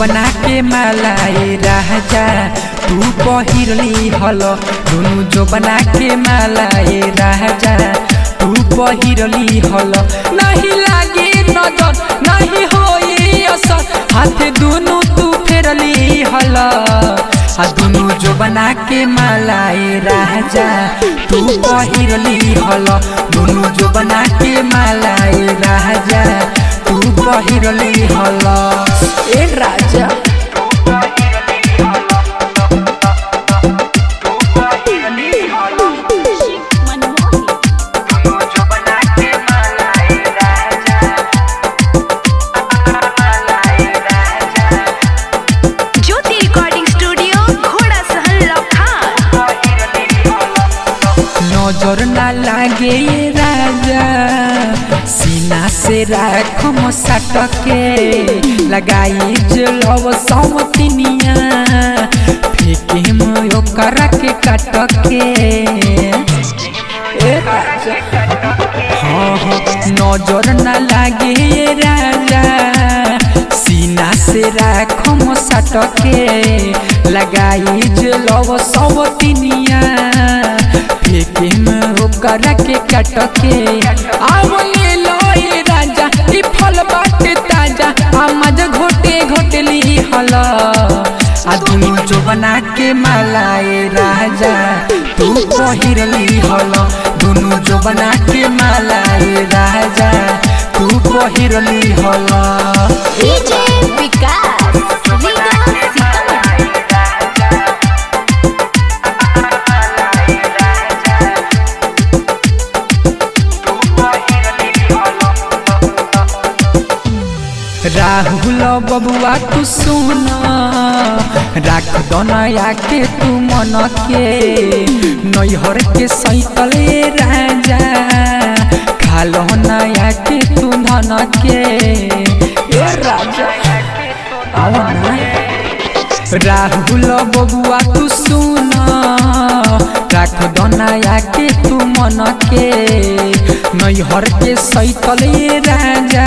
के मालाए राजा, तू पहिरली हल। दुनु जो बना के मालाए राजा, तू पहिरली हल। नहीं लागे नज़र नहीं होई असर। हाथ दुनु तू फेरली हल। आ, दुनु जो बना के मालाए राजा, तू पहिरली हल। दुनु जो बना के मालाए राजा, तू पहिरली हल। ए राजा। ज्योति रिकॉर्डिंग स्टूडियो घोड़ा सहन नज़र ना लागे सीना से राखम सटके, लगाई जलव सौतिनिया फेंके मयो करा के कटके हाँ हाँ नज़र ना लागे राजा। सीना से राखम सटके, लगाई जलव सौतिनिया फेंके में ओकरा के कटके। आवले बना के मालाए राजा। तू पहिरली हल, दुनु जो बना के मालाए राजा। तू पहिरली हल। डीजे विकास। राहुल बबुआ, तू सुन राख दनया के तू मन के। नैहर के सैतले राजा खालो नया के। तू धन के। राहुल बबुआ, तू सुन राख दनया के तू मन के। नैहर के सैतले राजा